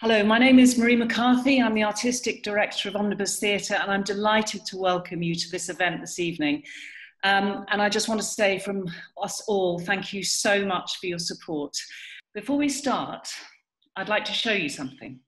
Hello, my name is Marie McCarthy. I'm the Artistic Director of Omnibus Theatre, and I'm delighted to welcome you to this event this evening. Um, and I just want to say from us all, thank you so much for your support. Before we start, I'd like to show you something.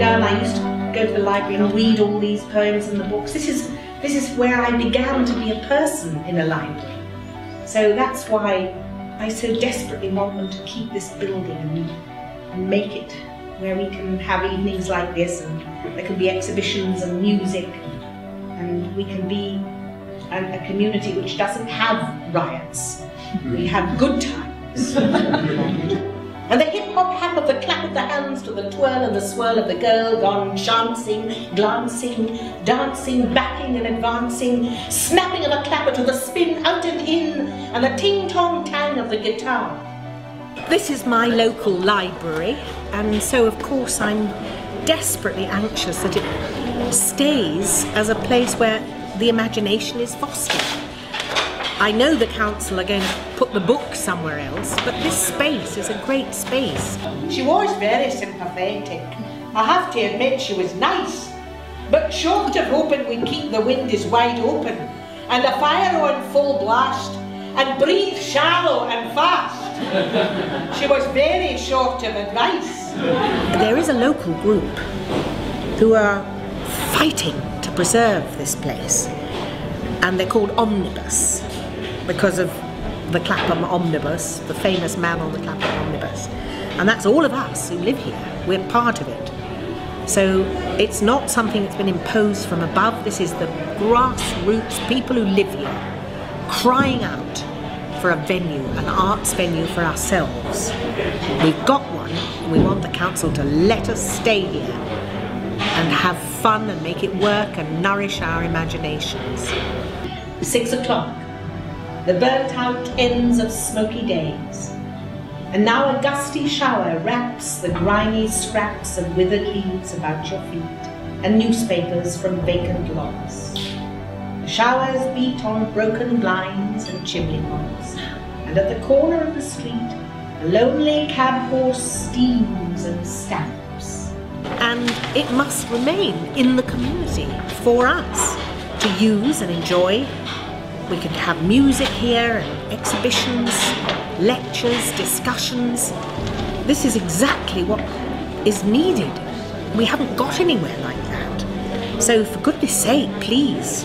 Girl, I used to go to the library and read all these poems and the books. This is this is where I began to be a person in a library. So that's why I so desperately want them to keep this building and, and make it where we can have evenings like this and there can be exhibitions and music and we can be a, a community which doesn't have riots. We have good times. And the hip hop hap of the clap of the hands to the twirl and the swirl of the girl gone chancing, glancing, dancing, backing and advancing, snapping of a clapper to the spin out and in, and the ting tong tang of the guitar. This is my local library, and so of course I'm desperately anxious that it stays as a place where the imagination is fostered. I know the council are going to put the book somewhere else, but this space is a great space. She was very sympathetic. I have to admit she was nice, but short of hoping we keep the windows wide open and the fire on full blast and breathe shallow and fast. she was very short of advice. There is a local group who are fighting to preserve this place, and they're called Omnibus because of the Clapham Omnibus, the famous man on the Clapham Omnibus. And that's all of us who live here. We're part of it. So it's not something that's been imposed from above. This is the grassroots people who live here crying out for a venue, an arts venue for ourselves. We've got one, we want the council to let us stay here and have fun and make it work and nourish our imaginations. Six o'clock the burnt out ends of smoky days. And now a gusty shower wraps the grimy scraps of withered leaves about your feet and newspapers from vacant lots. The showers beat on broken blinds and chimney pots, and at the corner of the street, a lonely cab horse steams and stamps. And it must remain in the community for us to use and enjoy we could have music here and exhibitions, lectures, discussions. This is exactly what is needed. We haven't got anywhere like that. So for goodness sake, please,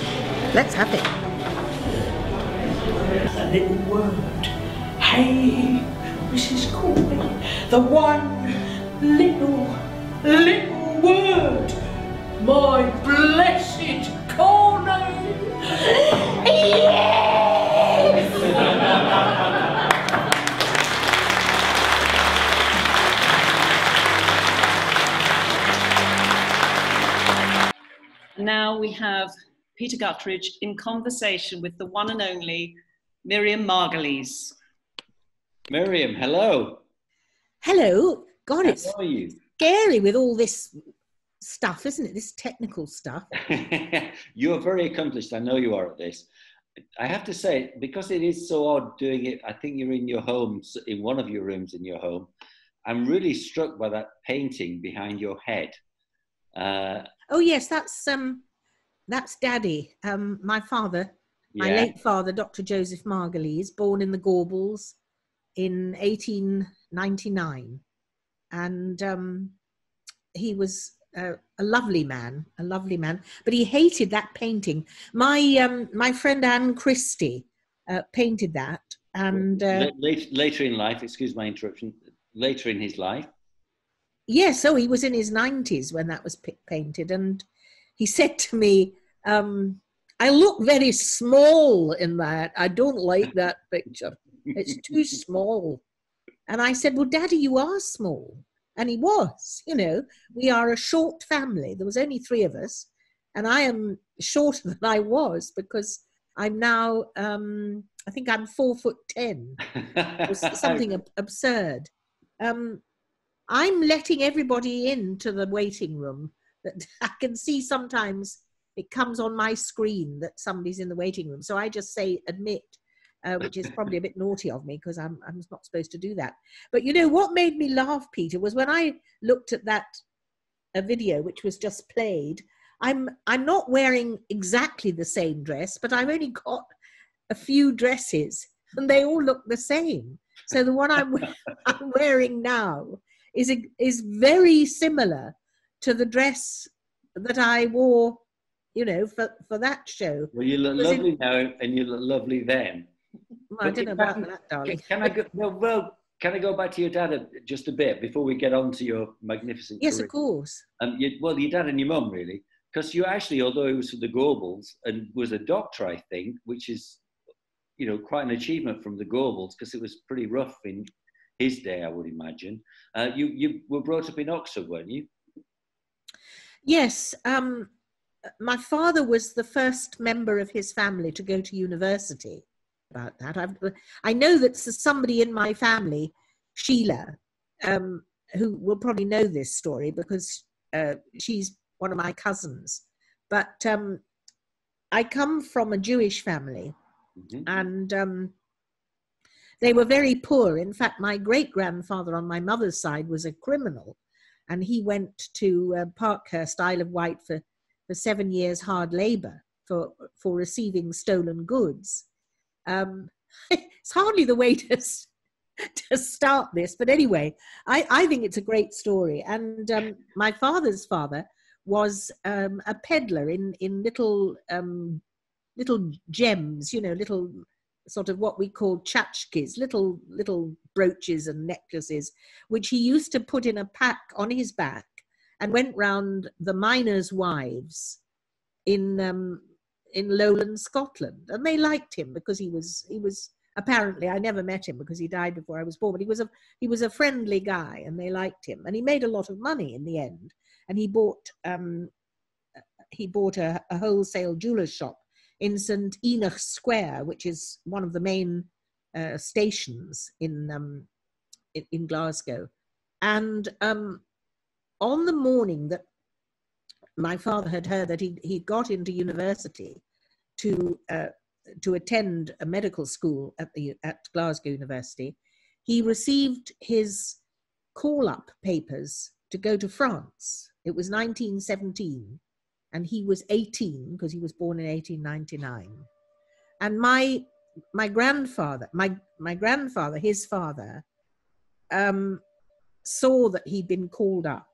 let's have it. The little word. Hey, Mrs. Corby, the one little, little word. My blessed corner. Now we have Peter Guttridge in conversation with the one and only Miriam Margolyes. Miriam, hello. Hello. God, How it's are you? scary with all this stuff, isn't it? This technical stuff. you are very accomplished. I know you are at this. I have to say, because it is so odd doing it, I think you're in your home, in one of your rooms in your home. I'm really struck by that painting behind your head. Uh, Oh yes, that's um, that's Daddy. Um, my father, my late father, Dr. Joseph Margolyes, born in the Gorbals in 1899, and um, he was a, a lovely man, a lovely man. But he hated that painting. My um, my friend Anne Christie uh, painted that, and uh, La- late, later in life, excuse my interruption, later in his life, Yes, so he was in his 90s when that was painted, and he said to me, um, I look very small in that. I don't like that picture. It's too small. And I said, Well, Daddy, you are small. And he was, you know, we are a short family. There was only three of us, and I am shorter than I was because I'm now, um, I think I'm four foot ten, or something ab- absurd. Um, I'm letting everybody into the waiting room. That I can see sometimes it comes on my screen that somebody's in the waiting room. So I just say admit, uh, which is probably a bit naughty of me because I'm, I'm not supposed to do that. But you know what made me laugh, Peter, was when I looked at that a video which was just played. I'm I'm not wearing exactly the same dress, but I've only got a few dresses, and they all look the same. So the one I'm, I'm wearing now is a, is very similar to the dress that I wore, you know, for, for that show. Well, you look lovely in, now, and you look lovely then. Well, I don't know about that, darling. Can, can I go? No, well, can I go back to your dad just a bit before we get on to your magnificent? Yes, career? of course. Um, you, well, your dad and your mum really, because you actually, although he was for the Gorbals and was a doctor, I think, which is, you know, quite an achievement from the Gorbals because it was pretty rough in his day, I would imagine. Uh, you you were brought up in Oxford, weren't you? Yes. Um, my father was the first member of his family to go to university about that. I've, I know that somebody in my family, Sheila, um, who will probably know this story because uh, she's one of my cousins. But um, I come from a Jewish family, mm-hmm. and um, they were very poor. In fact, my great grandfather on my mother's side was a criminal, and he went to uh, Parkhurst, Isle of Wight, for, for seven years hard labor for, for receiving stolen goods. Um, it's hardly the way to, to start this, but anyway, I, I think it's a great story. And um, my father's father was um, a peddler in, in little um, little gems, you know, little sort of what we call tchotchkes, little little brooches and necklaces, which he used to put in a pack on his back and went round the miners' wives in um, in lowland Scotland, and they liked him because he was he was apparently I never met him because he died before I was born, but he was a he was a friendly guy, and they liked him, and he made a lot of money in the end, and he bought um, he bought a, a wholesale jeweler's shop in St Enoch Square, which is one of the main uh, stations in, um, in, in Glasgow, and um, on the morning that my father had heard that he he got into university to uh, to attend a medical school at the at Glasgow University, he received his call up papers to go to France. It was 1917, and he was 18 because he was born in 1899. And my my grandfather, my my grandfather, his father, um, saw that he'd been called up,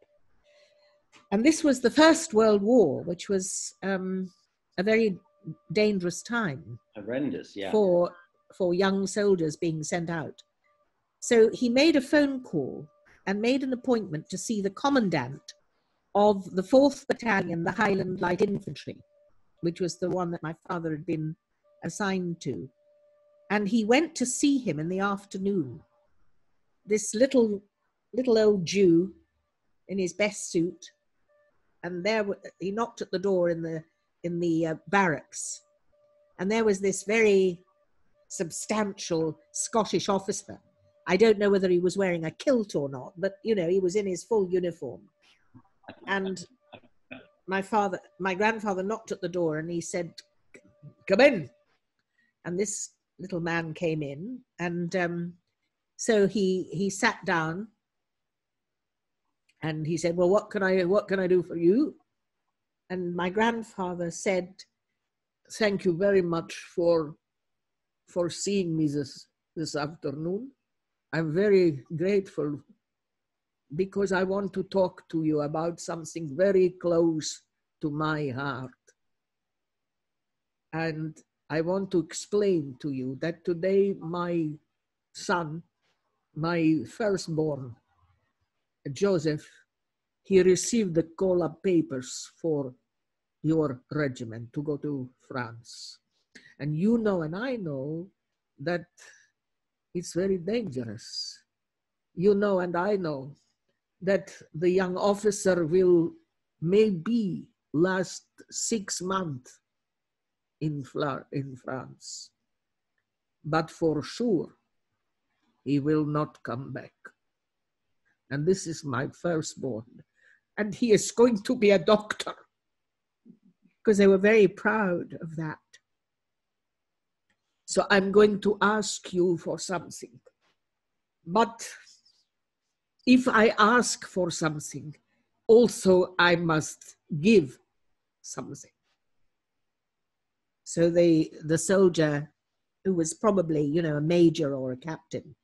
and this was the First World War, which was um, a very dangerous time. Horrendous, yeah. For for young soldiers being sent out. So he made a phone call and made an appointment to see the commandant of the 4th Battalion, the Highland Light Infantry, which was the one that my father had been assigned to. And he went to see him in the afternoon. This little, little old Jew in his best suit. And there he knocked at the door in the in the uh, barracks. And there was this very substantial Scottish officer. I don't know whether he was wearing a kilt or not, but you know, he was in his full uniform. And my father, my grandfather knocked at the door and he said, Come in. And this little man came in. And um, so he, he sat down and he said, Well, what can I, what can I do for you? and my grandfather said, "Thank you very much for for seeing me this this afternoon. I'm very grateful because I want to talk to you about something very close to my heart. And I want to explain to you that today my son, my firstborn, Joseph, he received the call up papers for your regiment to go to France. And you know, and I know that it's very dangerous. You know, and I know that the young officer will maybe last six months in, in France. But for sure, he will not come back. And this is my firstborn. And he is going to be a doctor because they were very proud of that. So I'm going to ask you for something. But if I ask for something, also I must give something. So they, the soldier, who was probably, you know, a major or a captain,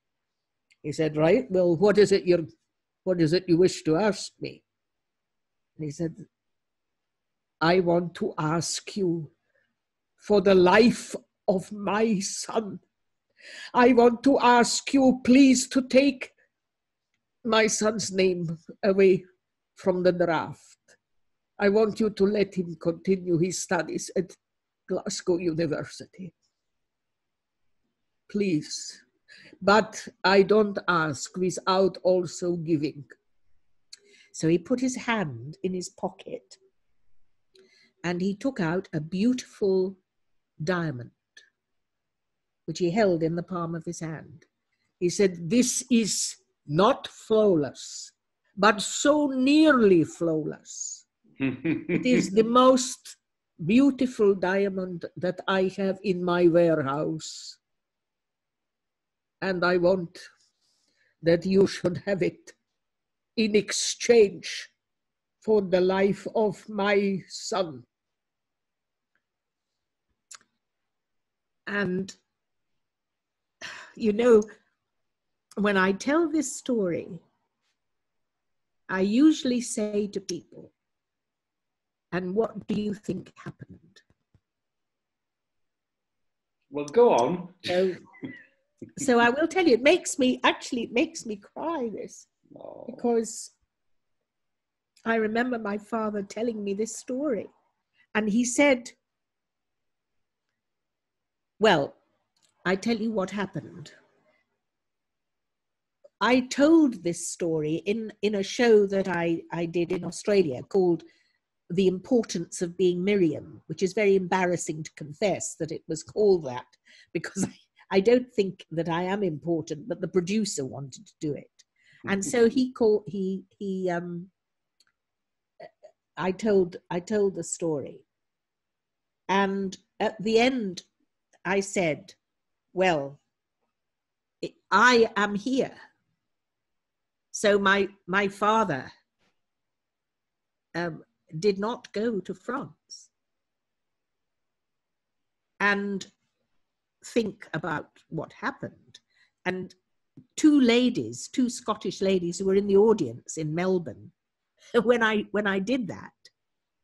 he said, "Right, well, what is it you, what is it you wish to ask me?" And he said, "I want to ask you for the life of my son. I want to ask you, please, to take my son's name away from the draft. I want you to let him continue his studies at Glasgow University. Please. But I don't ask without also giving. So he put his hand in his pocket and he took out a beautiful diamond, which he held in the palm of his hand. He said, This is not flawless, but so nearly flawless. it is the most beautiful diamond that I have in my warehouse. And I want that you should have it in exchange for the life of my son. And, you know, when I tell this story, I usually say to people, and what do you think happened? Well, go on. So, so I will tell you, it makes me, actually, it makes me cry this oh. because I remember my father telling me this story. And he said, Well, I tell you what happened. I told this story in, in a show that I, I did in Australia called The Importance of Being Miriam, which is very embarrassing to confess that it was called that because I, I don't think that I am important, but the producer wanted to do it. And so he called, he, he, um, I told, I told the story. And at the end, I said, well, I am here so my, my father um, did not go to France and think about what happened. And two ladies, two Scottish ladies who were in the audience in Melbourne, when I, when I did that,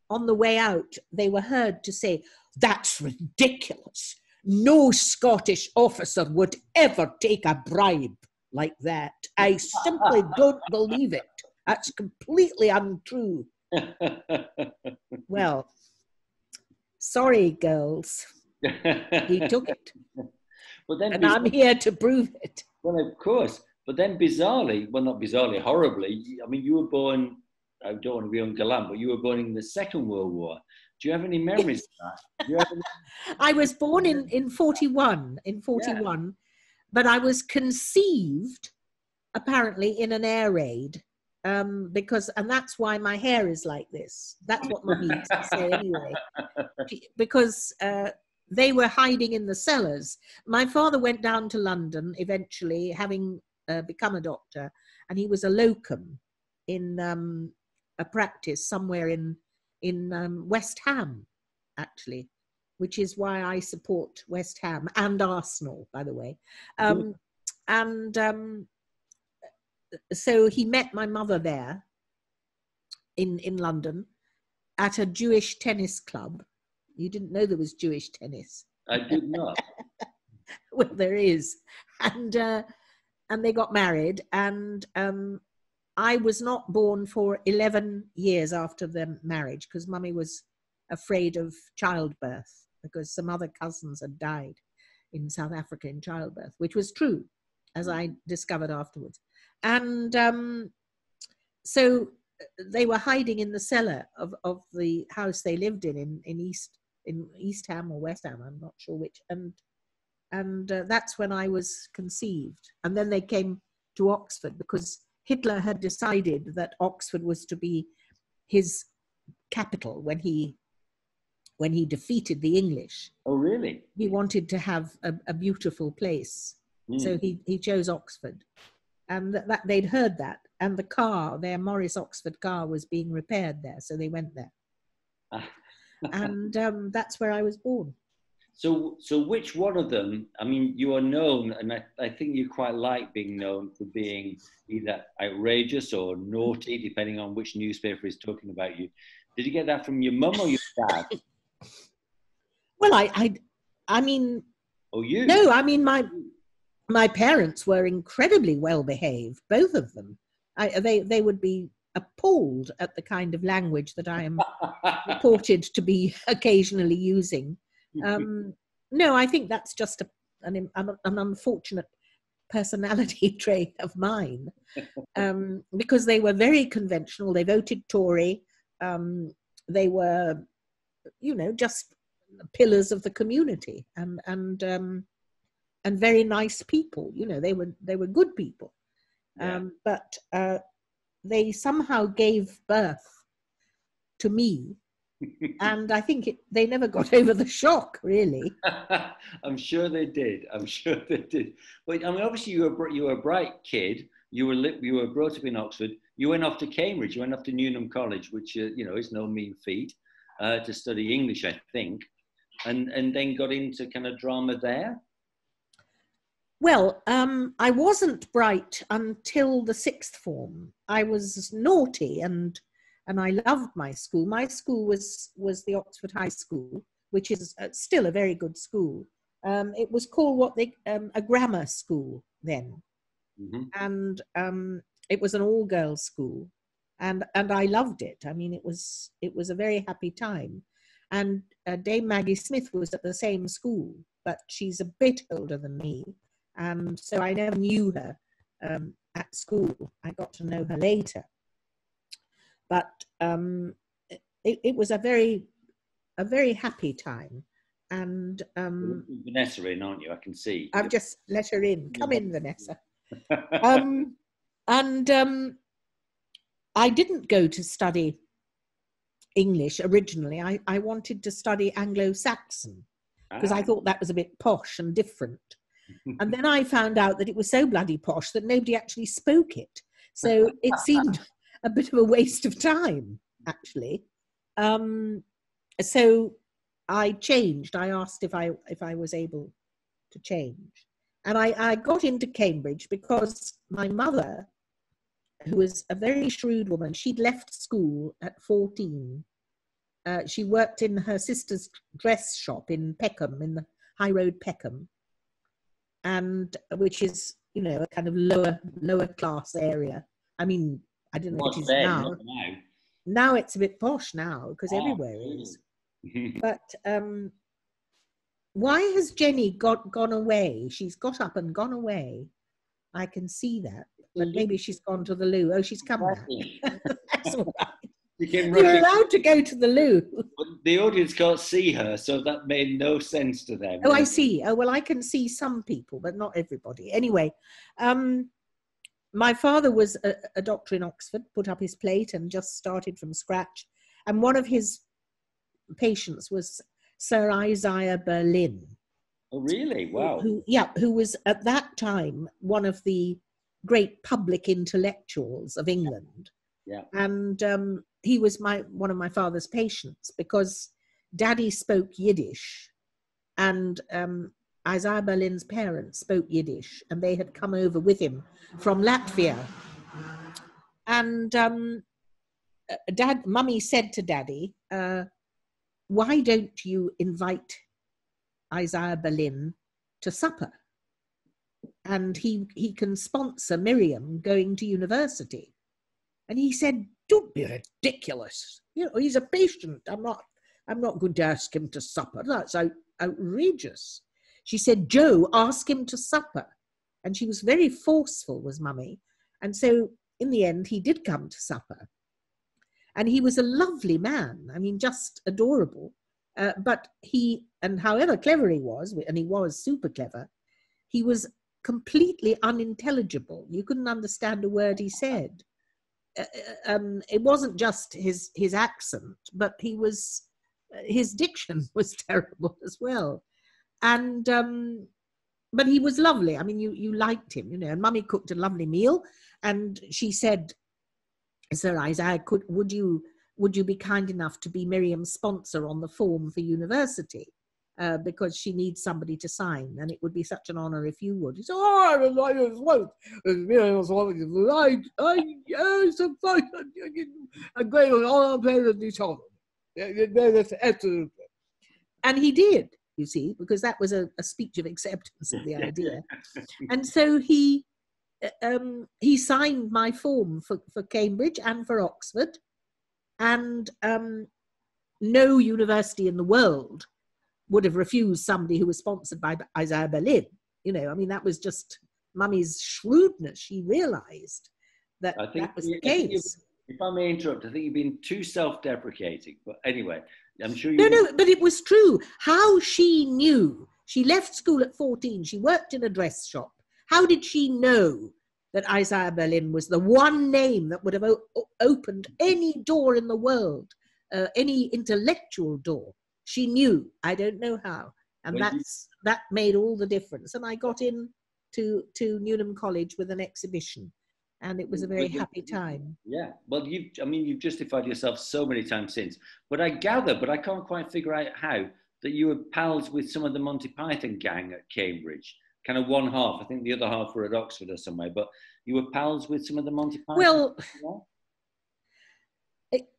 on the way out, they were heard to say, That's ridiculous. No Scottish officer would ever take a bribe like that. I simply don't believe it. That's completely untrue. well, sorry, girls. He took it. But then and I'm here to prove it. Well, of course. But then bizarrely, well, not bizarrely, horribly, I mean, you were born, I don't want to be on ungallant, but you were born in the Second World War. Do you have any memories of that? Any... I was born in, in 41, in 41. Yeah but I was conceived apparently in an air raid um, because, and that's why my hair is like this. That's what my used to say anyway, because uh, they were hiding in the cellars. My father went down to London eventually, having uh, become a doctor, and he was a locum in um, a practice somewhere in in um, West Ham, actually which is why I support West Ham and Arsenal, by the way. Um, and um, so he met my mother there in, in London at a Jewish tennis club. You didn't know there was Jewish tennis. I did not. well, there is. And, uh, and they got married. And um, I was not born for 11 years after their marriage because mummy was afraid of childbirth because some other cousins had died in South Africa in childbirth, which was true, as I discovered afterwards. And um, so uh, they were hiding in the cellar of, of the house they lived in, in, in East in East Ham or West Ham, I'm not sure which. And and uh, that's when I was conceived. And then they came to Oxford because Hitler had decided that Oxford was to be his capital when he when he defeated the English. Oh, really? He wanted to have a, a beautiful place, mm. so he he chose Oxford, and that, that they'd heard that, and the car, their Morris Oxford car, was being repaired there, so they went there, and um, that's where I was born. So, so which one of them? I mean, you are known, and I, I think you quite like being known for being either outrageous or naughty, depending on which newspaper is talking about you. Did you get that from your mum or your dad? well, I, I, I mean. Oh, you? No, I mean my, my parents were incredibly well behaved, both of them. I, they, they would be appalled at the kind of language that I am reported to be occasionally using. Um, no, I think that's just a, an, an unfortunate personality trait of mine um, because they were very conventional. They voted Tory. Um, they were, you know, just pillars of the community and and um, and very nice people. You know, they were they were good people, yeah. um, but uh, they somehow gave birth to me and I think it, they never got over the shock, really. I'm sure they did. I'm sure they did. But I mean, obviously, you were you were a bright kid. You were you were brought up in Oxford. You went off to Cambridge. You went off to Newnham College, which uh, you know is no mean feat, uh, to study English, I think, and and then got into kind of drama there. Well, um, I wasn't bright until the sixth form. I was naughty and and I loved my school. My school was was the Oxford High School, which is uh, still a very good school. Um, it was called what they um, a grammar school then, mm-hmm. and um, it was an all girls school, and and I loved it. I mean, it was it was a very happy time, and uh, Dame Maggie Smith was at the same school, but she's a bit older than me, and so I never knew her um, at school. I got to know her later but um, it, it, was a very a very happy time. And um, Vanessa in, aren't you? I can see. I've just let her in. Come in, Vanessa. um, and um, I didn't go to study English originally. I, I wanted to study Anglo-Saxon because ah. I thought that was a bit posh and different. And then I found out that it was so bloody posh that nobody actually spoke it. So it seemed a bit of a waste of time, actually. Um, so I changed. I asked if I if I was able to change, and I, I got into Cambridge because my mother, who was a very shrewd woman, she'd left school at fourteen. Uh, she worked in her sister's dress shop in Peckham, in the High Road, Peckham, and which is you know a kind of lower lower class area. I mean, I don't know it is now. now. Now it's a bit posh now because oh, everywhere is. but um, why has Jenny got gone away? She's got up and gone away. I can see that, but maybe she's gone to the loo. Oh, she's come back. That's all right. You're allowed to go to the loo. But the audience can't see her, so that made no sense to them. Oh, I see. Oh, well, I can see some people, but not everybody. Anyway, um, my father was a, a, doctor in Oxford, put up his plate and just started from scratch. And one of his patients was Sir Isaiah Berlin. Oh, really? Wow. Who, yeah, who was at that time one of the great public intellectuals of England. Yeah. And um, he was my one of my father's patients because Daddy spoke Yiddish, and um, Isaiah Berlin's parents spoke Yiddish and they had come over with him from Latvia. And um, uh, dad, mummy said to daddy, uh, why don't you invite Isaiah Berlin to supper? And he, he can sponsor Miriam going to university. And he said, don't be ridiculous. You know, he's a patient. I'm not, I'm not going to ask him to supper. That's out, outrageous. She said, Joe, ask him to supper. And she was very forceful, was mummy. And so in the end, he did come to supper. And he was a lovely man, I mean, just adorable. Uh, but he, and however clever he was, and he was super clever, he was completely unintelligible. You couldn't understand a word he said. Uh, uh um, it wasn't just his his accent, but he was his diction was terrible as well. And um, but he was lovely. I mean, you you liked him, you know. And Mummy cooked a lovely meal, and she said, "Sir Isaiah, could would you would you be kind enough to be Miriam's sponsor on the form for university?" Uh, because she needs somebody to sign, and it would be such an honour if you would. He said, "Oh, I as well. I, I, yes, a great honour of each other." And he did, you see, because that was a, a speech of acceptance of the idea. and so he uh, um, he signed my form for, for Cambridge and for Oxford, and um, no university in the world would have refused somebody who was sponsored by Isaiah Berlin. You know, I mean, that was just Mummy's shrewdness. She realised that that was the case if I may interrupt, I think you've been too self-deprecating. But anyway, I'm sure you. No, no, but it was true. How she knew she left school at 14. She worked in a dress shop. How did she know that Isaiah Berlin was the one name that would have o- opened any door in the world, uh, any intellectual door? She knew. I don't know how, and that's you... that made all the difference. And I got in to to Newnham College with an exhibition and it was a very happy time. Yeah, well, you I mean, you've justified yourself so many times since. But I gather, but I can't quite figure out how that you were pals with some of the Monty Python gang at Cambridge. Kind of one half. I think the other half were at Oxford or somewhere. But you were pals with some of the Monty Python. Well,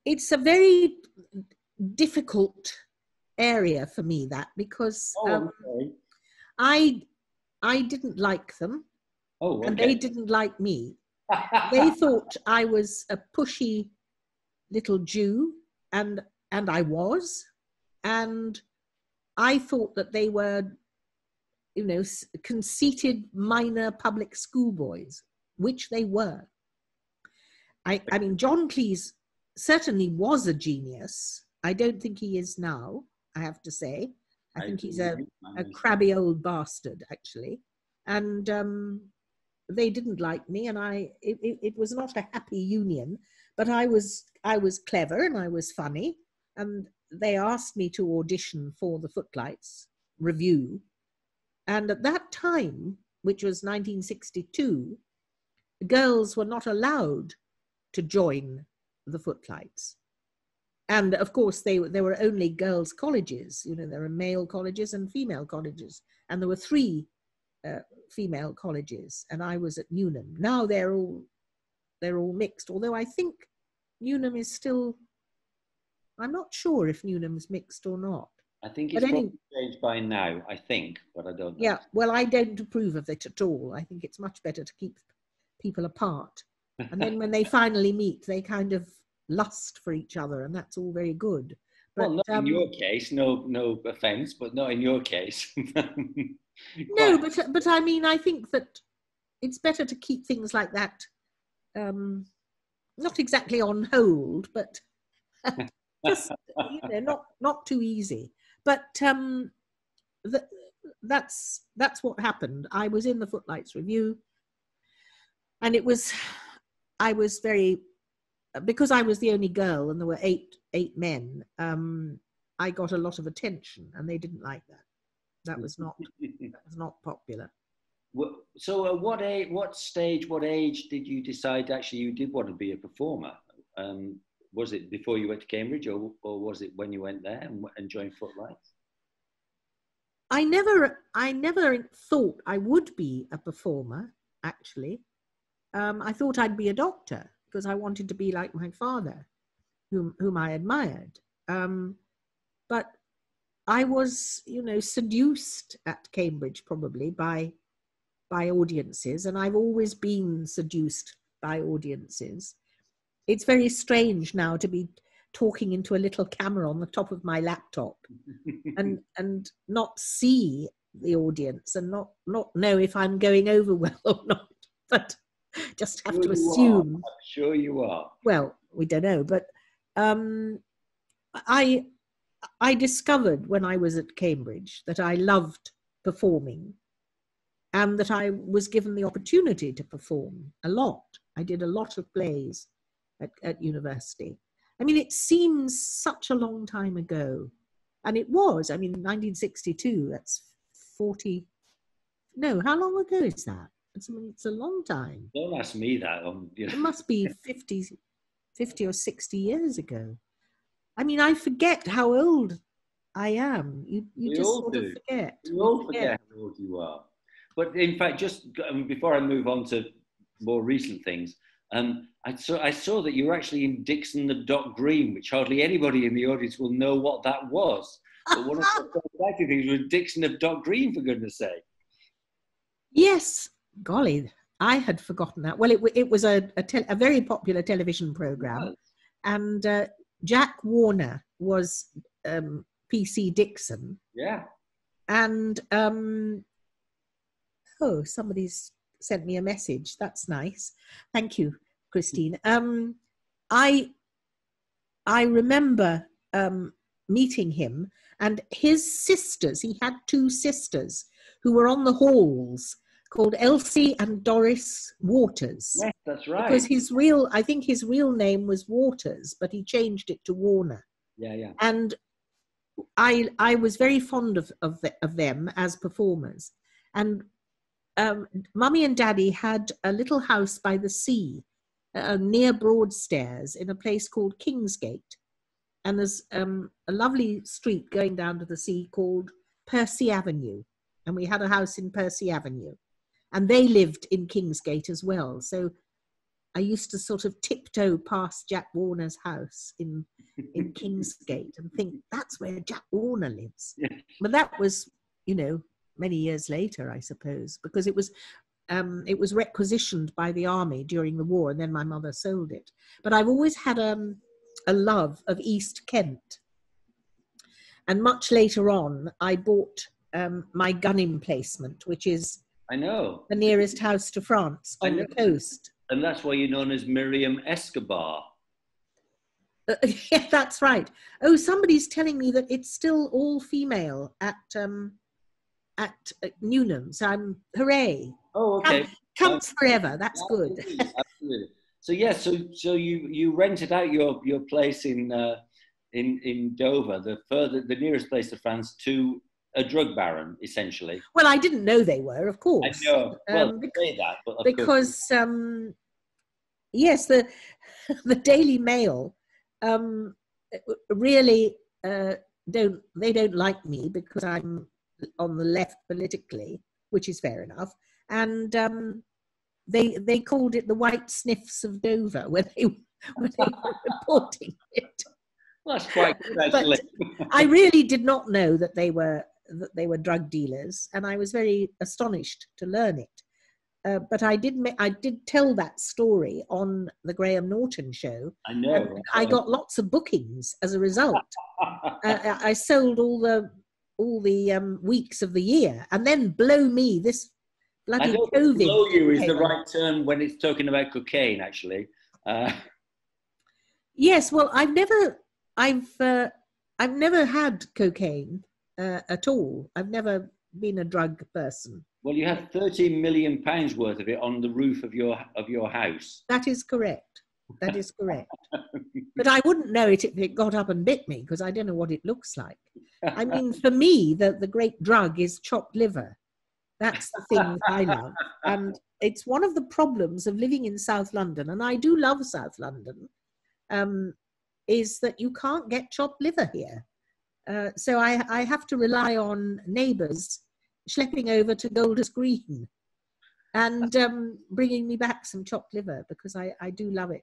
it's a very difficult area for me that because oh, um, okay. I I didn't like them. Oh, okay. and they didn't like me they thought I was a pushy little Jew, and and I was, and I thought that they were, you know, conceited minor public school boys, which they were. I, I mean, John Cleese certainly was a genius. I don't think he is now. I have to say, I, I think he's a, a crabby old bastard, actually. And um, they didn't like me and i it, it, it, was not a happy union. But i was i was clever and i was funny. And they asked me to audition for the footlights revue. And at that time which was 1962 girls were not allowed to join the footlights and of course they there were only girls colleges you know there were male colleges and female colleges and there were three uh, female colleges, and I was at Newnham. Now they're all they're all mixed. Although I think Newnham is still. I'm not sure if Newnham's mixed or not. I think it's any, changed by now. I think, but I don't. Know. Yeah, well, I don't approve of it at all. I think it's much better to keep people apart, and then when they finally meet, they kind of lust for each other, and that's all very good. But, well, not um, in your case. No, no offense, but not in your case. no, but but I mean, I think that it's better to keep things like that, um, not exactly on hold, but just you know, not not too easy. But um, the, that's that's what happened. I was in the Footlights revue, and it was I was very because I was the only girl and there were eight eight men. Um, I got a lot of attention, and they didn't like that. That was not that was not popular. So, at what age, what stage, what age did you decide actually you did want to be a performer? Um, was it before you went to Cambridge, or, or was it when you went there and, and joined Footlights? I never, I never thought I would be a performer. Actually, um, I thought I'd be a doctor because I wanted to be like my father, whom whom I admired. Um, but I was, you know, seduced at Cambridge probably by by audiences, and I've always been seduced by audiences. It's very strange now to be talking into a little camera on the top of my laptop and and not see the audience and not not know if I'm going over well or not, but just have sure to assume. I'm sure you are. Well, we don't know, but um, I I discovered when I was at Cambridge that I loved performing and that I was given the opportunity to perform a lot. I did a lot of plays at, at university. I mean, it seems such a long time ago. And it was, I mean, 1962, that's 40. No, how long ago is that? It's, I mean, it's a long time. Don't ask me that. Um, you know. It must be 50, 50 or 60 years ago. I mean, I forget how old I am. You, you We just all sort do. of forget. You all forget how old you are. But in fact, just I mean, before I move on to more recent things, um, I, saw, I saw that you were actually in Dixon the Dock Green, which hardly anybody in the audience will know what that was. But one of the exciting things was Dixon of Dock Green, for goodness sake. Yes, golly, I had forgotten that. Well, it, it was a, a, tel- a very popular television program, and uh, Jack Warner was um, PC Dixon, Yeah. and um, oh, somebody's sent me a message. That's nice. Thank you, Christine. Um, I I remember um, meeting him and his sisters. He had two sisters who were on the halls called Elsie and Doris Waters. Yes, that's right. Because his real, I think his real name was Waters, but he changed it to Warner yeah, yeah. and I I was very fond of of, the, of them as performers. And um, Mummy and Daddy had a little house by the sea uh, near Broadstairs in a place called Kingsgate, and there's um, a lovely street going down to the sea called Percy Avenue, and we had a house in Percy Avenue, and they lived in Kingsgate as well. So. I used to sort of tiptoe past Jack Warner's house in in Kingsgate and think that's where Jack Warner lives. Yeah. But that was, you know, many years later, I suppose, because it was um, it was requisitioned by the army during the war, and then my mother sold it. But I've always had um, a love of East Kent, and much later on, I bought um, my gun emplacement, which is I know. the nearest house to France on the coast. And that's why you're known as Miriam Escobar. Uh, yeah, that's right. Oh, somebody's telling me that it's still all female at um, at, at Newnham. So I'm hooray! Oh, okay. Counts forever. That's good. Absolutely, absolutely. So yeah, so so you you rented out your your place in uh, in in Dover, the further the nearest place to France, to a drug baron, essentially. Well, I didn't know they were, of course. I know. Well, Um, say that, but because um, yes, the the Daily Mail um, really uh, don't they don't like me because I'm on the left politically, which is fair enough, and um, they they called it the White Sniffs of Dover when they when they were reporting it. well, that's quite good, But- I really did not know that they were that they were drug dealers, and I was very astonished to learn it. Uh, but I did ma- I did tell that story on the Graham Norton show. I know. I got lots of bookings as a result. uh, I I sold all the all the um, weeks of the year, and then blow me this I bloody don't COVID. blow you is the right term when it's talking about cocaine, actually. Uh, Yes, well, I've never, I've, uh, I've never had cocaine uh, at all. I've never been a drug person. well, you had 13 million pounds worth of it on the roof of your of your house. That is correct. That is correct. but I wouldn't know it if it got up and bit me because I don't know what it looks like. I mean, for me, the, the great drug is chopped liver. That's the thing I love. And it's one of the problems of living in South London, and I do love South London, um, is that you can't get chopped liver here. Uh, so I, I have to rely on neighbours schlepping over to Golders Green and um, bringing me back some chopped liver because I, I do love it.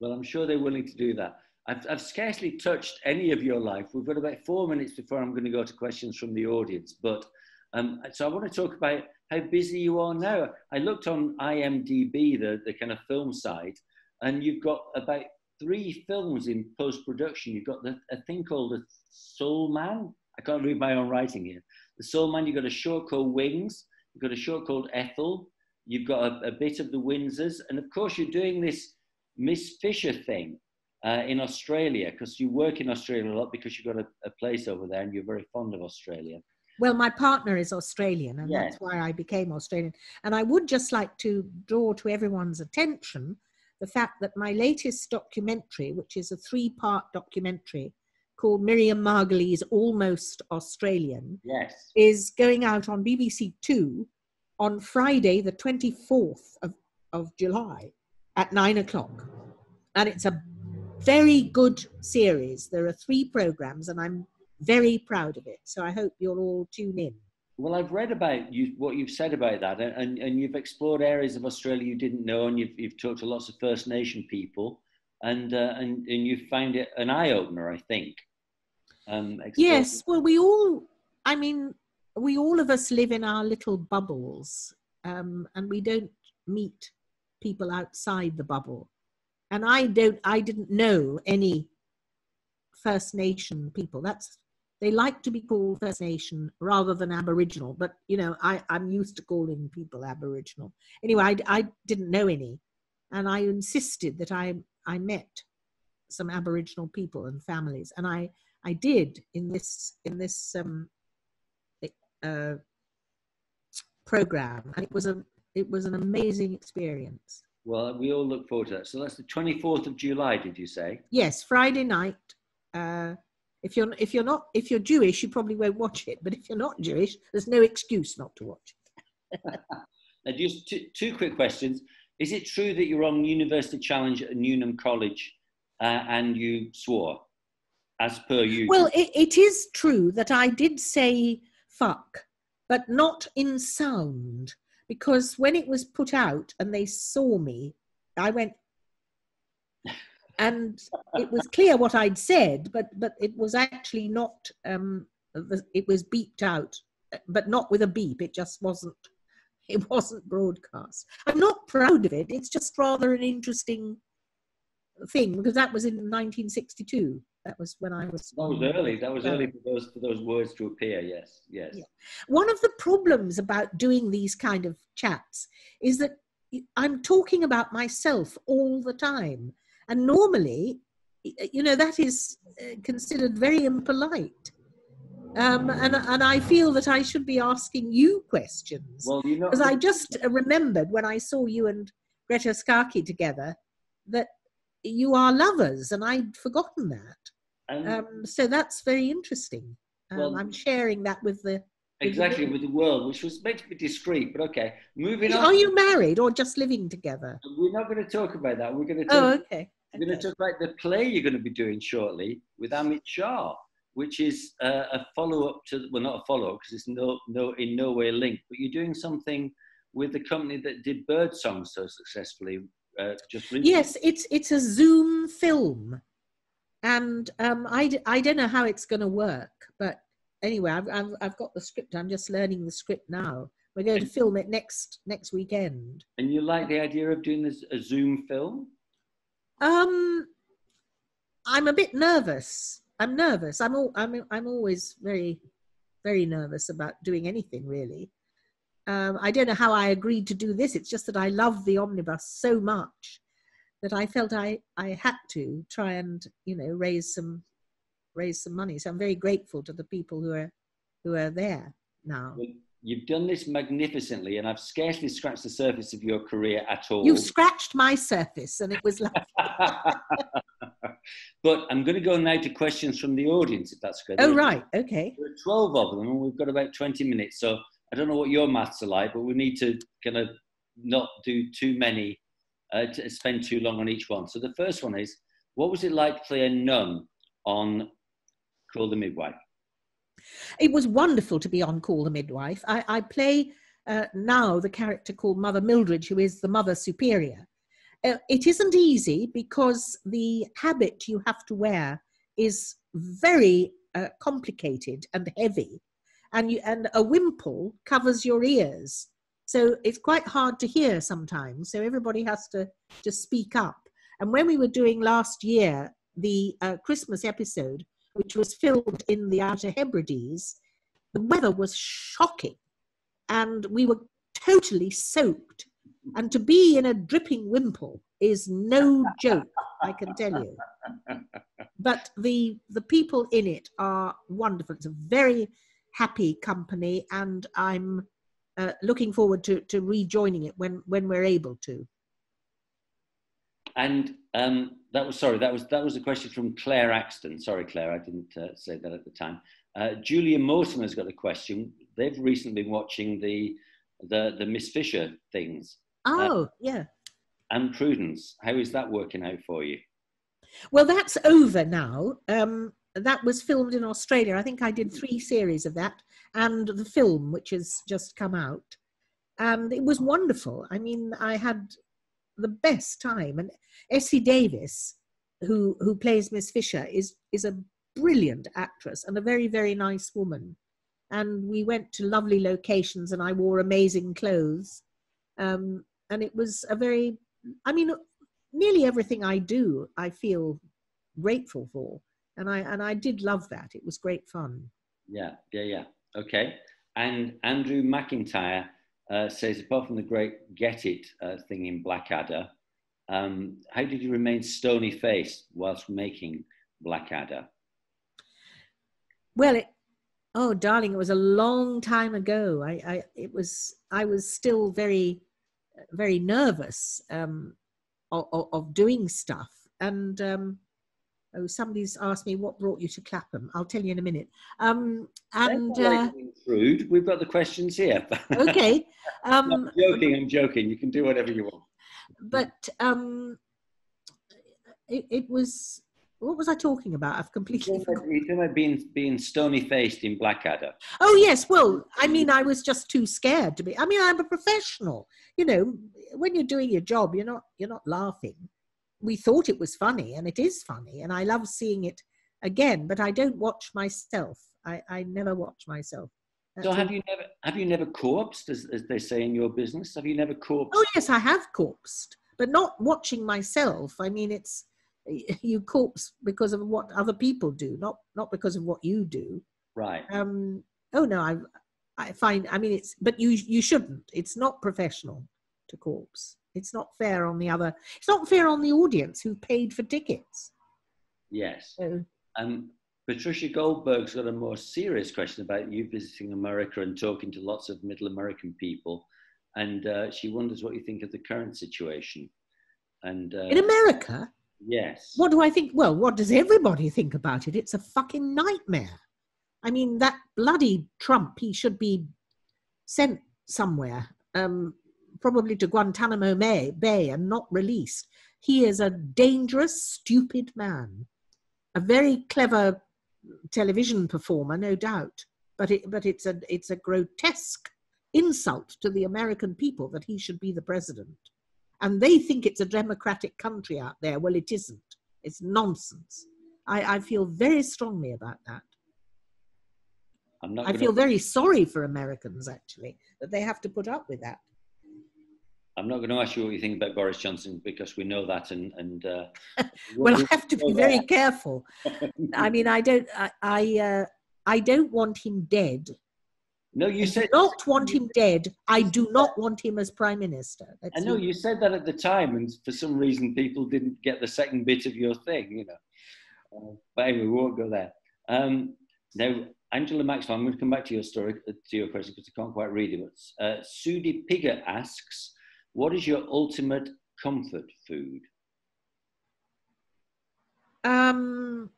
Well, I'm sure they're willing to do that. I've, I've scarcely touched any of your life. We've got about four minutes before I'm going to go to questions from the audience. But um, so I want to talk about how busy you are now. I looked on IMDb, the, the kind of film site, and you've got about three films in post production. You've got the, a thing called The Soul Man. I can't read my own writing here. The Soul Man, you've got a short called Wings, you've got a short called Ethel, you've got a, a bit of The Windsors, and of course, you're doing this Miss Fisher thing. uh, in Australia? Because you work in Australia a lot because you've got a, a, place over there and you're very fond of Australia. Well, my partner is Australian, and yes. that's why I became Australian. And I would just like to draw to everyone's attention the fact that my latest documentary, which is a three part documentary called Miriam Margolyes Almost Australian, yes. is going out on BBC Two on Friday, the 24th of, of July at nine o'clock. And it's a very good series. There are three programs, and I'm very proud of it. So I hope you'll all tune in. Well, I've read about you, what you've said about that, and, and you've explored areas of Australia you didn't know, and you've, you've talked to lots of First Nation people, and, uh, and, and you found it an eye opener, I think. Um, yes, well, we all, I mean, we all of us live in our little bubbles, um, and we don't meet people outside the bubble and I don't, I didn't know any First Nation people. That's they like to be called First Nation rather than Aboriginal, but you know, I, I'm used to calling people Aboriginal. Anyway, I, I didn't know any, and I insisted that I I met some Aboriginal people and families, and I I did in this in this um, uh, program, and it was a it was an amazing experience. Well, we all look forward to that. So that's the 24th of July, did you say? Yes, Friday night. Uh, if you're if you're not if you're Jewish, you probably won't watch it. But if you're not Jewish, there's no excuse not to watch it. now, just two, two, quick questions. Is it true that you're on University Challenge at Newnham College uh, and you swore, as per you? Well, it, it is true that I did say fuck, but not in sound because when it was put out and they saw me, I went, and it was clear what I'd said, but but it was actually not. Um, it was beeped out, but not with a beep. It just wasn't. It wasn't broadcast. I'm not proud of it. It's just rather an interesting thing because that was in 1962. That was when I was. That was early. That was early for those for those words to appear. Yes, yes. Yeah. One of the problems about doing these kind of chats is that I'm talking about myself all the time, and normally, you know, that is uh, considered very impolite. Um, and and I feel that I should be asking you questions. Well, you know, because I just remembered when I saw you and Greta Scacchi together that you are lovers, and I'd forgotten that. Um, so that's very interesting. Um, well, I'm sharing that with the exactly with the world, which was meant to be discreet. But okay, moving on. Are you married or just living together? We're not going to talk about that. We're going to oh, talk. Oh, okay. We're going to talk about the play you're going to be doing shortly with Amit Shah, which is uh, a follow-up to well, not a follow-up because it's no, no, in no way linked. But you're doing something with the company that did Birdsong so successfully uh, just recently. Yes, it's it's a Zoom film, and um, I I don't know how it's going to work, but anyway, I've, I've I've got the script. I'm just learning the script now. We're going to film it next next weekend. And you like the idea of doing this a Zoom film? Um, I'm a bit nervous. I'm nervous. I'm all, I'm I'm always very very nervous about doing anything really. Um, I don't know how I agreed to do this. It's just that I love the omnibus so much that I felt I, I had to try and you know raise some raise some money. So I'm very grateful to the people who are who are there now. You've done this magnificently, and I've scarcely scratched the surface of your career at all. You scratched my surface, and it was lovely. but I'm going to go now to questions from the audience, if that's good. Oh, right. Okay. There are 12 of them, and we've got about 20 minutes. So I don't know what your maths are like, but we need to kind of not do too many, uh, to spend too long on each one. So the first one is, what was it like playing Nun on Call the Midwife? It was wonderful to be on Call the Midwife. I, I play uh, now the character called Mother Mildred, who is the Mother Superior. Uh, it isn't easy because the habit you have to wear is very uh, complicated and heavy and you and a wimple covers your ears so it's quite hard to hear sometimes so everybody has to just speak up and when we were doing last year the uh, christmas episode which was filmed in the outer hebrides the weather was shocking and we were totally soaked and to be in a dripping wimple is no joke, I can tell you. But the the people in it are wonderful. It's a very happy company, and I'm uh, looking forward to, to rejoining it when, when we're able to. And um, that was sorry. That was that was a question from Claire Axton. Sorry, Claire, I didn't uh, say that at the time. Uh, Julia Mortimer's got a question. They've recently been watching the the the Miss Fisher things. Oh, uh, yeah. And Prudence, how is that working out for you? Well, that's over now. Um, that was filmed in Australia. I think I did three series of that, and the film, which has just come out. And it was wonderful. I mean, I had the best time. And Essie Davis, who who plays Miss Fisher, is is a brilliant actress and a very very nice woman. And we went to lovely locations, and I wore amazing clothes. Um, and it was a very, I mean, nearly everything I do, I feel grateful for and I and I did love that. It was great fun. Yeah, yeah, yeah. Okay. And Andrew McIntyre uh, says, apart from the great "Get It" uh, thing in Blackadder, um, how did you remain stony faced whilst making Blackadder? Well, it, oh, darling, it was a long time ago. I, I it was I was still very, very nervous um, of, of, doing stuff, and um, Oh, somebody's asked me what brought you to Clapham. I'll tell you in a minute. Um, and uh, rude. We've got the questions here. okay. Um, I'm joking. I'm joking. You can do whatever you want. But um, it, it was. What was I talking about? I've completely you forgotten. You talking about being being stony faced in Blackadder. Oh yes. Well, I mean, I was just too scared to be. I mean, I'm a professional. You know, when you're doing your job, you're not you're not laughing we thought it was funny and it is funny and i love seeing it again but i don't watch myself. I, I never watch myself. That's so have you never have you never corpsed as, as they say in your business? Have you never corpsed? Oh yes i have corpsed but not watching myself. I mean it's you corpse because of what other people do not not because of what you do. Right. Um oh no i i find i mean it's but you you shouldn't. It's not professional to corpse it's not fair on the other. It's not fair on the audience who paid for tickets. Yes. So, um, Patricia Goldberg's got a more serious question about you visiting America and talking to lots of Middle American people, and uh, she wonders what you think of the current situation. And uh, in America, yes. What do I think? Well, what does everybody think about it? It's a fucking nightmare. I mean, that bloody Trump, he should be sent somewhere. Um, probably to Guantanamo Bay and not released. He is a dangerous, stupid man. A very clever television performer, no doubt, but, it, but it's, a, it's a grotesque insult to the American people that he should be the president. And they think it's a democratic country out there. Well, it isn't. It's nonsense. I, I feel very strongly about that. i feel very sorry for Americans, actually, that they have to put up with that. I'm not going to ask you what you think about Boris Johnson because we know that, and and uh, well, I have to be very that. careful. I mean, I don't, I, I, uh, I don't want him dead. No, you said not want him dead. I do not want him as prime minister. That's I know you said that at the time, and for some reason, people didn't get the second bit of your thing, you know. Uh, but anyway, we won't go there. Um, now, Angela Maxwell, I'm going to come back to your story, to your question, because I can't quite read it. But uh, Sudi Pigger asks, what is your ultimate comfort food? Um,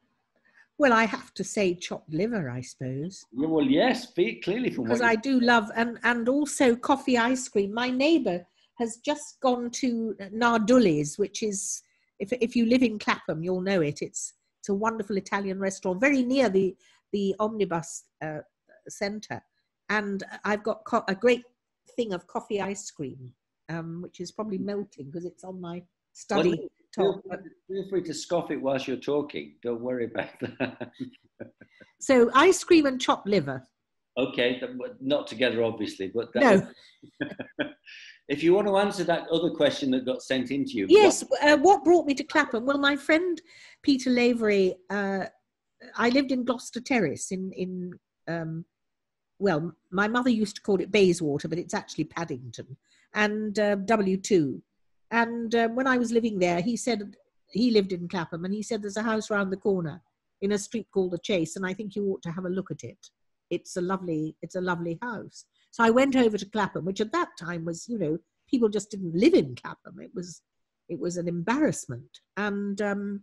well, I have to say chopped liver, I suppose. Well, yes, clearly from because I do love and and also coffee ice cream. My neighbour has just gone to Nardulli's, which is if if you live in Clapham, you'll know it. It's it's a wonderful Italian restaurant very near the the omnibus uh, centre, and I've got co- a great thing of coffee ice cream um, which is probably melting because it's on my study well, top. Feel, feel free to scoff it whilst you're talking. Don't worry about that. so ice cream and chopped liver. Okay, not together, obviously, but no. if you want to answer that other question that got sent into you. Yes, what, uh, what brought me to Clapham? Well, my friend Peter Lavery, uh, I lived in Gloucester Terrace in in um, well, my mother used to call it Bayswater, but it's actually Paddington and uh, W2. And um, when I was living there, he said he lived in Clapham, and he said there's a house round the corner in a street called the Chase, and I think you ought to have a look at it. It's a lovely, it's a lovely house. So I went over to Clapham, which at that time was, you know, people just didn't live in Clapham. It was, it was an embarrassment. And um,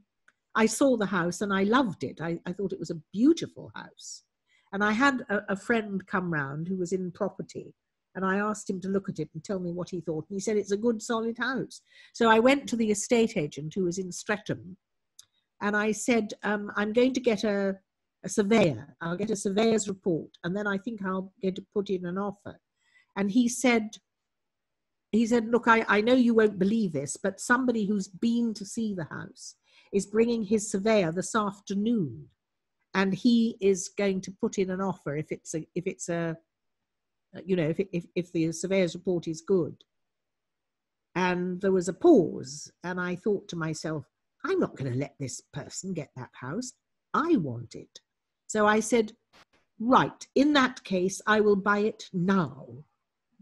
I saw the house and I loved it. I, I thought it was a beautiful house. And I had a, a friend come round who was in property and I asked him to look at it and tell me what he thought. And he said it's a good, solid house. So I went to the estate agent who was in Streatham, and I said, um, I'm going to get a, a surveyor. I'll get a surveyor's report, and then I think I'll get to put in an offer. And he said, he said, look, I, I know you won't believe this, but somebody who's been to see the house is bringing his surveyor this afternoon, and he is going to put in an offer if it's a if it's a you know, if, if, if the surveyor's report is good. And there was a pause, and I thought to myself, I'm not going to let this person get that house. I want it. So I said, Right, in that case, I will buy it now.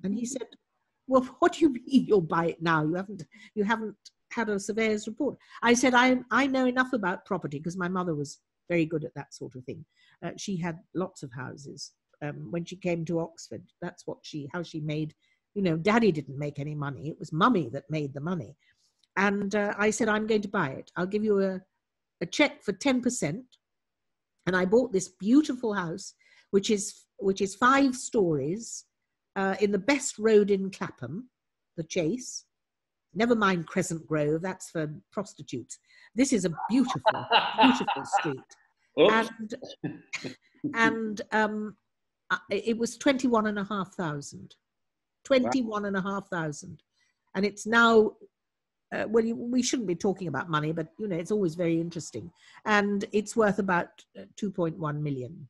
And he said, Well, what do you mean you'll buy it now? You haven't, you haven't had a surveyor's report. I said, I, I know enough about property because my mother was very good at that sort of thing. Uh, she had lots of houses um, when she came to Oxford. That's what she, how she made, you know, daddy didn't make any money. It was mummy that made the money. And uh, I said, I'm going to buy it. I'll give you a, a check for 10%. And I bought this beautiful house, which is, which is five stories uh, in the best road in Clapham, the Chase. Never mind Crescent Grove, that's for prostitutes. This is a beautiful, beautiful street. Oops. And, and um, it was 21 and a half thousand. 21 and a half thousand. And it's now, uh, well, we shouldn't be talking about money, but you know, it's always very interesting. And it's worth about uh, 2.1 million.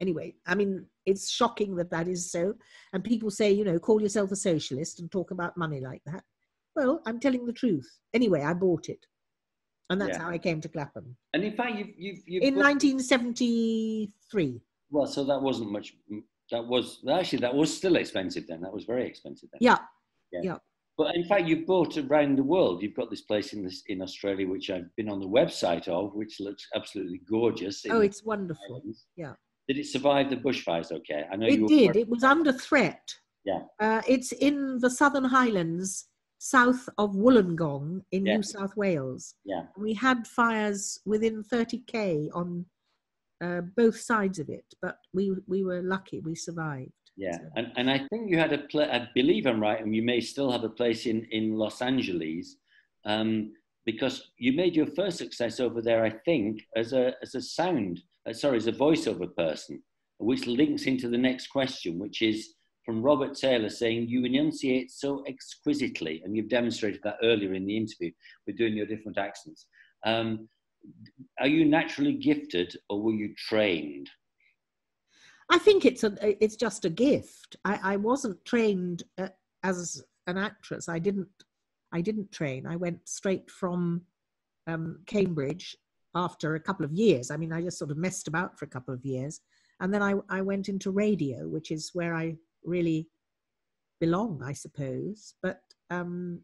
Anyway, I mean, it's shocking that that is so. And people say, you know, call yourself a socialist and talk about money like that. Well, I'm telling the truth. Anyway, I bought it. And that's yeah. how I came to Clapham. And in fact, you've, you've, you've in 1973. Well, so that wasn't much. That was actually that was still expensive then. That was very expensive then. Yeah. Yeah. yeah. But in fact, you've bought around the world. You've got this place in this in Australia, which I've been on the website of, which looks absolutely gorgeous. Oh, it's wonderful. Islands. Yeah. Did it survive the bushfires? Okay, I know it did. It was under threat. Yeah. Uh, it's in the Southern Highlands, south of Wollongong in yeah. New South Wales. Yeah. We had fires within 30k on uh, both sides of it, but we we were lucky. We survived. Yeah, so. and, and I think you had a play. I believe I'm right, and you may still have a place in in Los Angeles, um, because you made your first success over there. I think as a as a sound, uh, sorry, as a voiceover person, which links into the next question, which is from Robert Taylor saying you enunciate so exquisitely, and you've demonstrated that earlier in the interview with doing your different accents. Um, are you naturally gifted or were you trained? I think it's a it's just a gift. I, I wasn't trained uh, as an actress. I didn't I didn't train. I went straight from um, Cambridge after a couple of years. I mean, I just sort of messed about for a couple of years, and then I I went into radio, which is where I really belong, I suppose. But um,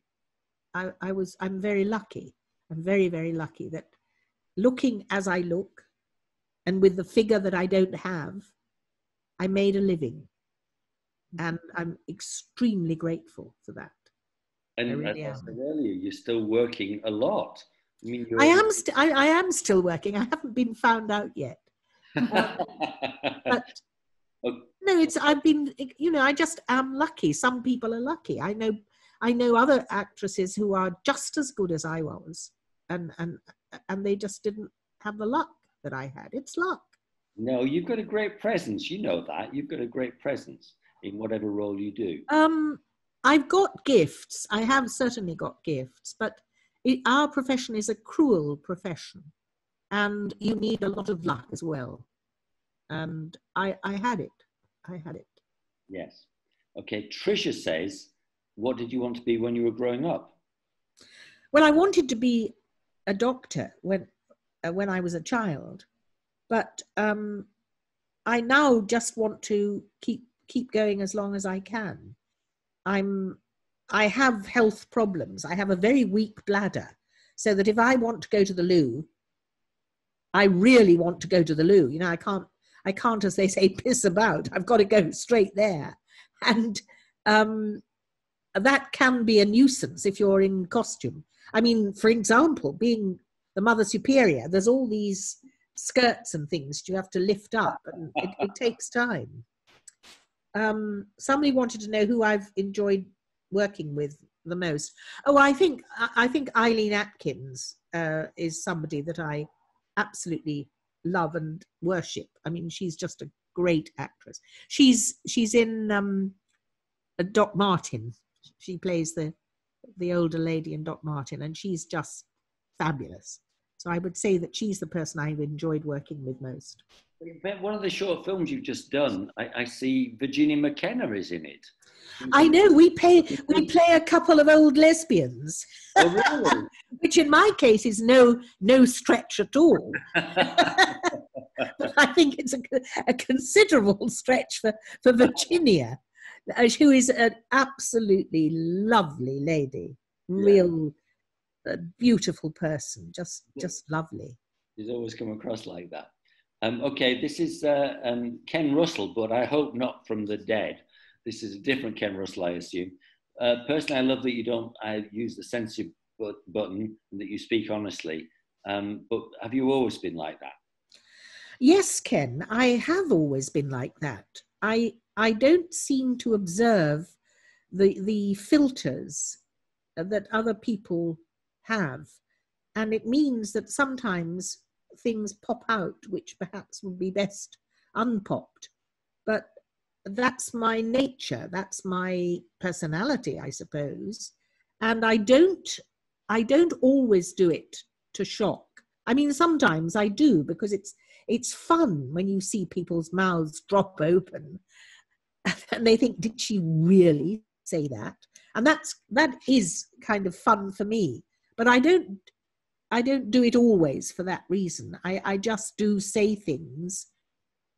I I was I'm very lucky. I'm very very lucky that looking as I look and with the figure that I don't have, I made a living. And I'm extremely grateful for that. And really as I said earlier, you're still working a lot. I mean, I am, st- I, I, am still working. I haven't been found out yet. Uh, but no, it's I've been, you know, I just am lucky. Some people are lucky. I know, I know other actresses who are just as good as I was, and and and they just didn't have the luck that I had. It's luck. No, you've got a great presence. You know that. You've got a great presence in whatever role you do. Um, I've got gifts. I have certainly got gifts, but it, our profession is a cruel profession, and you need a lot of luck as well. And I, I had it. I had it. Yes. Okay. Tricia says, "What did you want to be when you were growing up?" Well, I wanted to be a doctor when uh, when I was a child, but um, I now just want to keep keep going as long as I can. I'm I have health problems. I have a very weak bladder, so that if I want to go to the loo, I really want to go to the loo. You know, I can't, I can't, as they say, piss about. I've got to go straight there, and um, that can be a nuisance if you're in costume. I mean, for example, being the Mother Superior, there's all these skirts and things you have to lift up, and it, it takes time. Um, somebody wanted to know who I've enjoyed working with the most. Oh, I think I think Eileen Atkins uh, is somebody that I absolutely love and worship. I mean, she's just a great actress. She's she's in um, Doc Martin. She plays the the older lady in Doc Martin, and she's just fabulous. So I would say that she's the person I've enjoyed working with most. One of the short films you've just done, I, I see Virginia McKenna is in it. I know we pay we play a couple of old lesbians. Oh, really? Which in my case is no no stretch at all. but I think it's a, a considerable stretch for, for Virginia, who is an absolutely lovely lady, real yeah. beautiful person, just just lovely. He's always come across like that. Um, okay, this is uh, um, Ken Russell, but I hope not from the dead. This is a different Ken Russell, I assume. Uh, personally, I love that you don't I use the censor button and that you speak honestly. Um, but have you always been like that? Yes, Ken, I have always been like that. I I don't seem to observe the the filters that other people have, and it means that sometimes things pop out which perhaps would be best unpopped. But that's my nature, that's my personality, I suppose. And I don't I don't always do it to shock. I mean sometimes I do because it's it's fun when you see people's mouths drop open and they think, did she really say that? And that's that is kind of fun for me. But I don't I don't do it always for that reason. I, I just do say things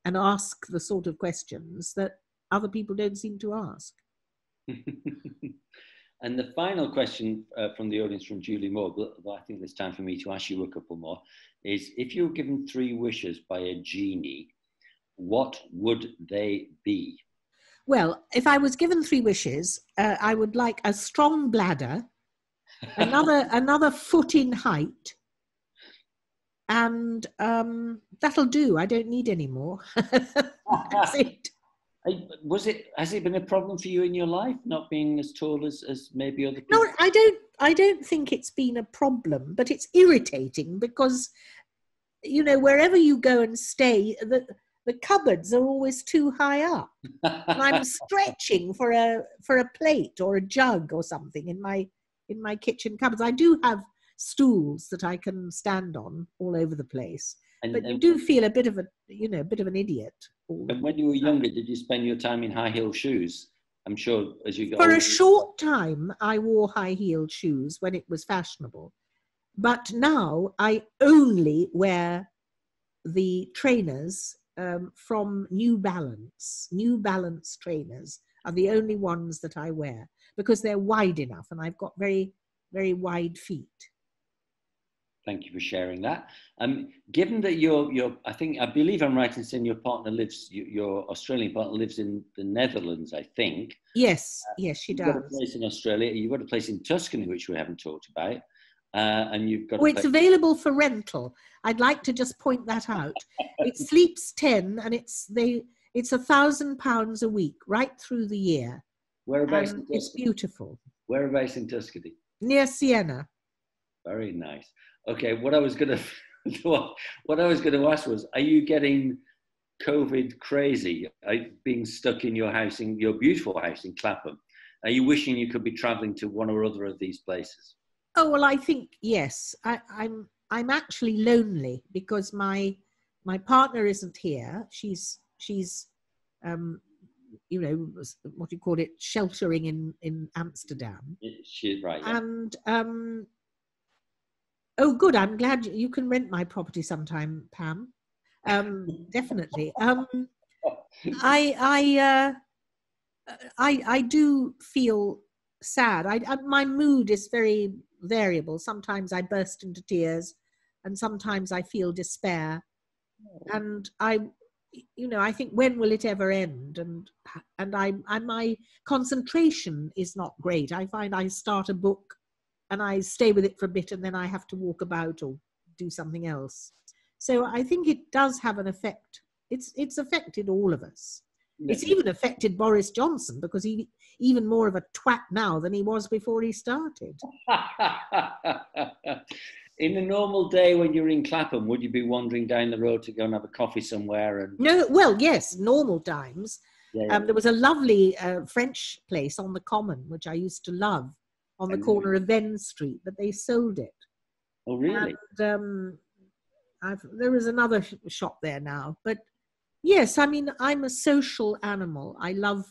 and ask the sort of questions that other people don't seem to ask. and the final question uh, from the audience from Julie Moore, but I think it's time for me to ask you a couple more, is if you were given three wishes by a genie, what would they be? Well, if I was given three wishes, uh, I would like a strong bladder, another another foot in height, and um, that'll do. I don't need any more. That's it. Was it? Has it been a problem for you in your life not being as tall as, as maybe other people? No, I don't. I don't think it's been a problem, but it's irritating because, you know, wherever you go and stay, the the cupboards are always too high up. and I'm stretching for a for a plate or a jug or something in my in my kitchen cupboards. I do have stools that I can stand on all over the place, and, but you do feel a bit of a you know a bit of an idiot. And when you were younger, did you spend your time in high heel shoes? I'm sure as you got for older, a short time, I wore high heeled shoes when it was fashionable, but now I only wear the trainers um, from New Balance. New Balance trainers are the only ones that I wear because they're wide enough, and I've got very very wide feet. Thank you for sharing that. Um, given that you're, you're, I think, I believe I'm right in saying your partner lives, your Australian partner lives in the Netherlands, I think. Yes, uh, yes, she does. You've got a place in Australia. You've got a place in Tuscany, which we haven't talked about. Uh, and you've got. Oh, it's available for rental. I'd like to just point that out. it sleeps ten, and it's they. It's a thousand pounds a week, right through the year. Whereabouts? it's beautiful. Whereabouts in Tuscany? Near Siena. Very nice. Okay, what I was gonna what I was gonna ask was, are you getting COVID crazy? You being stuck in your house in your beautiful house in Clapham? Are you wishing you could be travelling to one or other of these places? Oh well, I think yes. I, I'm I'm actually lonely because my my partner isn't here. She's she's um, you know what do you call it sheltering in in Amsterdam. She's right. Yeah. And um, Oh, good. I'm glad you can rent my property sometime, Pam. Um, definitely. Um, I, I, uh, I, I do feel sad. I, I, my mood is very variable. Sometimes I burst into tears, and sometimes I feel despair. Hmm. And I, you know, I think when will it ever end? And and I, I my concentration is not great. I find I start a book, and I stay with it for a bit, and then I have to walk about or do something else. So I think it does have an effect. It's it's affected all of us. It's even affected Boris Johnson because he even more of a twat now than he was before he started. in a normal day when you're in Clapham, would you be wandering down the road to go and have a coffee somewhere? And no, well, yes, normal times. Yeah, yeah. Um, there was a lovely uh, French place on the Common which I used to love on the corner of Venn Street, but they sold it. Oh, really? And, um, I've, there is another shop there now, but yes, I mean, I'm a social animal. I love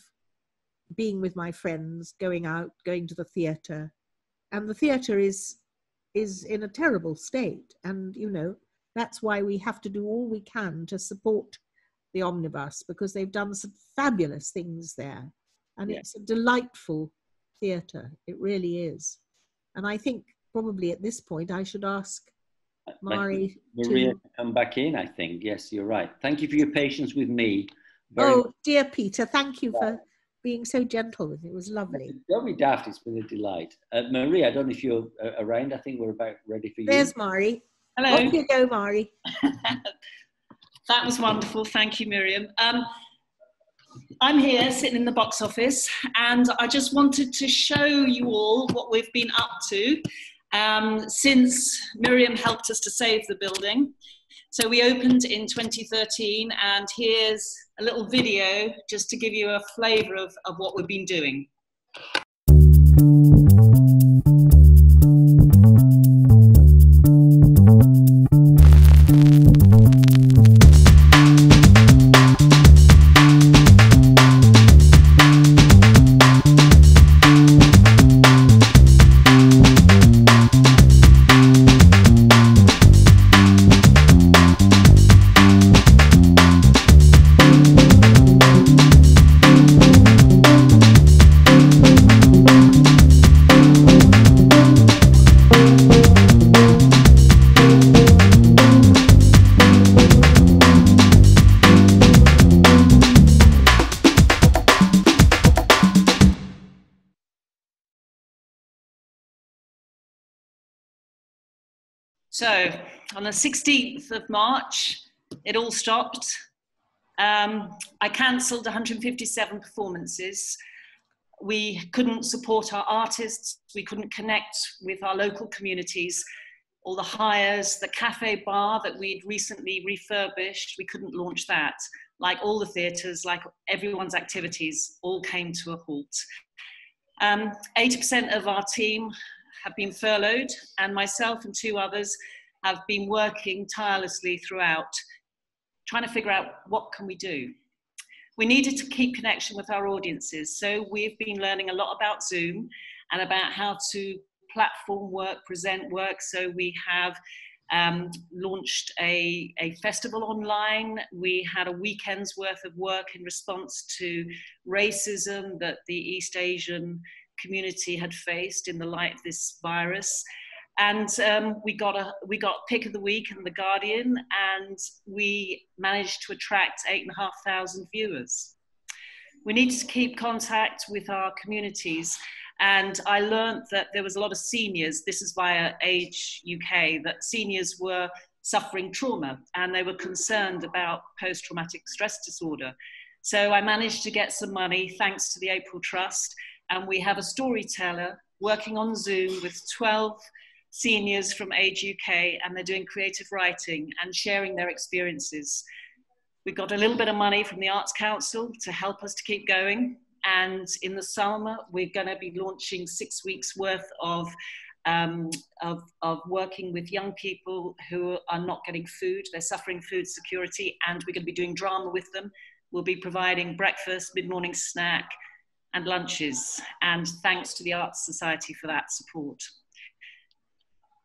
being with my friends, going out, going to the theatre, and the theatre is is in a terrible state. And you know that's why we have to do all we can to support the omnibus because they've done some fabulous things there, and yeah. it's a delightful theatre. It really is. And I think probably at this point I should ask uh, Mari. Maria to... come back in, I think. Yes, you're right. Thank you for your patience with me. Very oh, dear Peter, thank you for being so gentle with me. It was lovely. Don't be daft, it's been a delight. Uh, Marie, I don't know if you're uh, around. I think we're about ready for you. There's Mari. Hello. Off you go, Mari. that was wonderful. Thank you, Miriam. Um, I'm here sitting in the box office and I just wanted to show you all what we've been up to um, since Miriam helped us to save the building. So we opened in 2013 and here's a little video just to give you a flavour of, of what we've been doing. 16th of March, it all stopped. Um, I cancelled 157 performances. We couldn't support our artists. We couldn't connect with our local communities. All the hires, the cafe bar that we'd recently refurbished, we couldn't launch that. Like all the theatres, like everyone's activities, all came to a halt. 80% um, of our team have been furloughed, and myself and two others have been working tirelessly throughout, trying to figure out what can we do. We needed to keep connection with our audiences, so we've been learning a lot about Zoom and about how to platform work, present work. So we have um, launched a, a festival online. We had a weekend's worth of work in response to racism that the East Asian community had faced in the light of this virus. And um, we got a we got pick of the week in the Guardian, and we managed to attract eight and a half thousand viewers. We need to keep contact with our communities, and I learned that there was a lot of seniors. This is via Age UK that seniors were suffering trauma, and they were concerned about post-traumatic stress disorder. So I managed to get some money thanks to the April Trust and we have a storyteller working on Zoom with 12 seniors from Age UK, and they're doing creative writing and sharing their experiences. We got a little bit of money from the Arts Council to help us to keep going. And in the summer, we're going to be launching six weeks worth of, um, of, of working with young people who are not getting food. They're suffering food security, and we're going to be doing drama with them. We'll be providing breakfast, mid morning snack, and lunches, and thanks to the Arts Society for that support.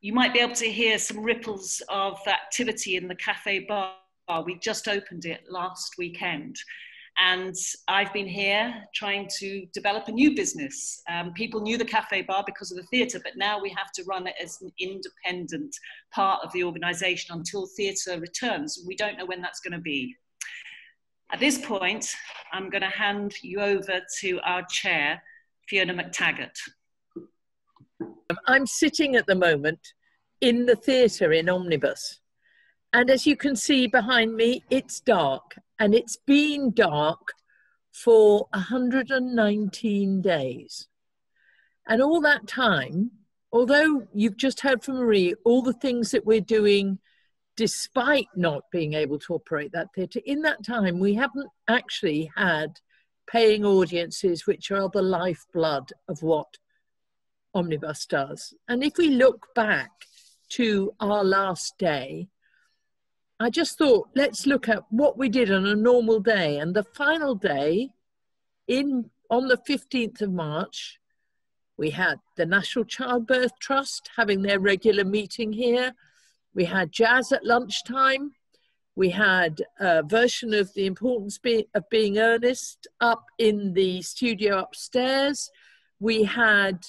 You might be able to hear some ripples of activity in the cafe bar. We just opened it last weekend. and I've been here trying to develop a new business. Um, people knew the cafe bar because of the theatre, but now we have to run it as an independent part of the organisation until theatre returns. We don't know when that's going to be. At this point, I'm going to hand you over to our chair, Fiona Mactaggart. Um, I'm sitting at the moment in the theatre in Omnibus. And as you can see behind me, it's dark and it's been dark for 119 days. And all that time, although you've just heard from Marie, all the things that we're doing despite not being able to operate that theatre, in that time we haven't actually had paying audiences, which are the lifeblood of what Omnibus does. And if we look back to our last day, I just thought, let's look at what we did on a normal day. And the final day, in on the 15th of March, we had the National Childbirth Trust having their regular meeting here. We had jazz at lunchtime. We had a version of The Importance of Being Earnest up in the studio upstairs. We had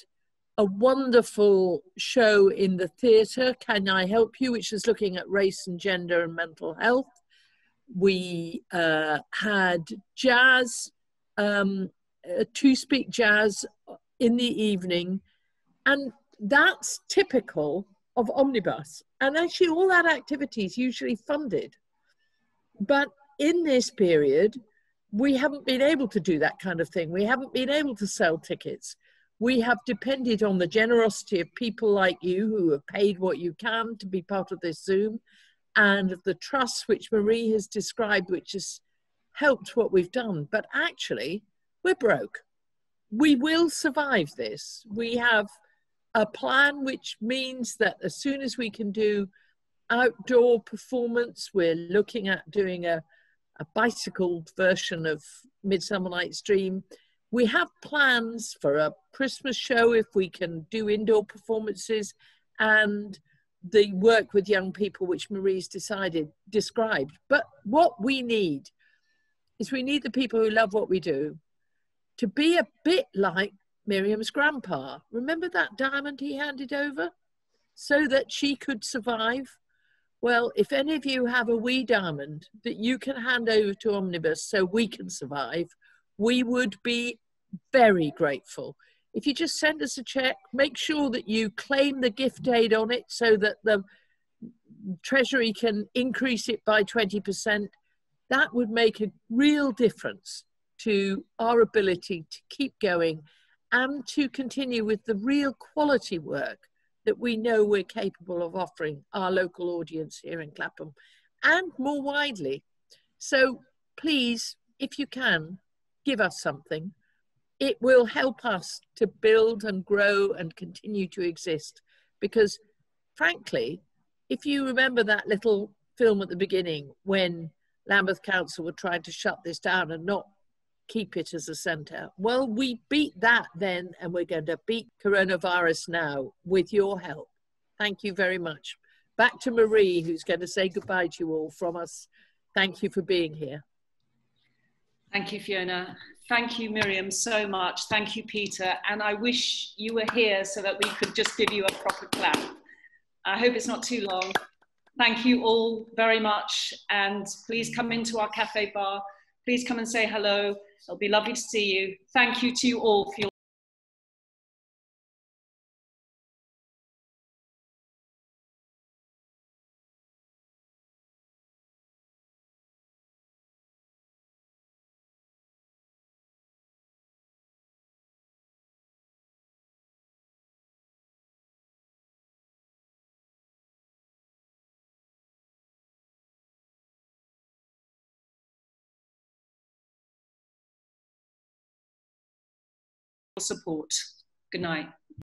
a wonderful show in the theatre, Can I Help You, which is looking at race and gender and mental health. We uh, had jazz, um, uh, to speak jazz in the evening, and that's typical of Omnibus. And actually, all that activity is usually funded. But in this period, we haven't been able to do that kind of thing. We haven't been able to sell tickets we have depended on the generosity of people like you who have paid what you can to be part of this Zoom and the trust which Marie has described, which has helped what we've done. But actually, we're broke. We will survive this. We have a plan which means that as soon as we can do outdoor performance, we're looking at doing a, a bicycled version of Midsummer Night's Dream we have plans for a Christmas show if we can do indoor performances and the work with young people, which Marie's decided described. But what we need is we need the people who love what we do to be a bit like Miriam's grandpa. Remember that diamond he handed over so that she could survive? Well, if any of you have a wee diamond that you can hand over to Omnibus so we can survive, we would be very grateful. If you just send us a check, make sure that you claim the gift aid on it so that the Treasury can increase it by 20%. That would make a real difference to our ability to keep going and to continue with the real quality work that we know we're capable of offering our local audience here in Clapham and more widely. So please, if you can, give us something. It will help us to build and grow and continue to exist. Because, frankly, if you remember that little film at the beginning when Lambeth Council were trying to shut this down and not keep it as a centre. Well, we beat that then, and we're going to beat coronavirus now with your help. Thank you very much. Back to Marie, who's going to say goodbye to you all from us. Thank you for being here. Thank you, Fiona. Thank you, Miriam, so much. Thank you, Peter. And I wish you were here so that we could just give you a proper clap. I hope it's not too long. Thank you all very much. And please come into our cafe bar. Please come and say hello. It'll be lovely to see you. Thank you to you all for your support. Good night.